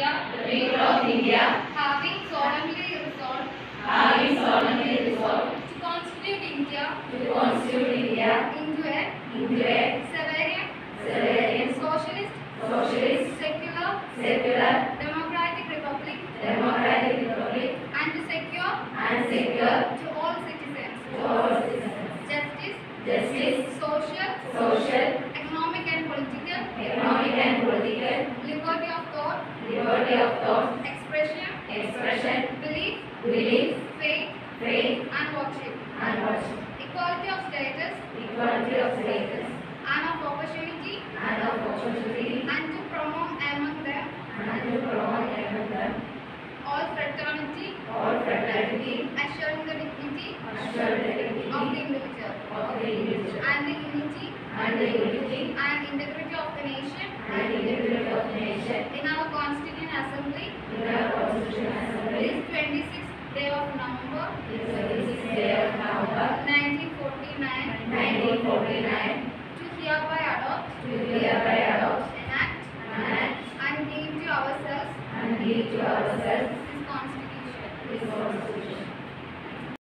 India, the people of India, having solemnly resolved having solemnly resolved to constitute India to constitute India into a into a sovereign, sovereign, socialist, socialist, secular, secular, democratic republic, democratic republic, and to secure and secure to all citizens. to all citizens. Justice, justice, social, social, economic and political economic and political, liberty of thought, liberty of thought, expression, expression, belief, belief, faith, faith, and worship, and worship, equality of status. Equality of status, and of opportunity, and of opportunity, and to promote among them. And to promote among them. All fraternity, all fraternity, assuring the dignity. Assure the dignity. Of the individual, of the individual, and the unity. And the unity. And integrity of the nation. And integrity of the nation. In our Assembly in our Constitutional Assembly this 26th day of November. This 26th day of November. 1949 1949 to hereby adopt, to hereby adopt, enact, enact, and give to ourselves. And give to ourselves. This Constitution. this Constitution.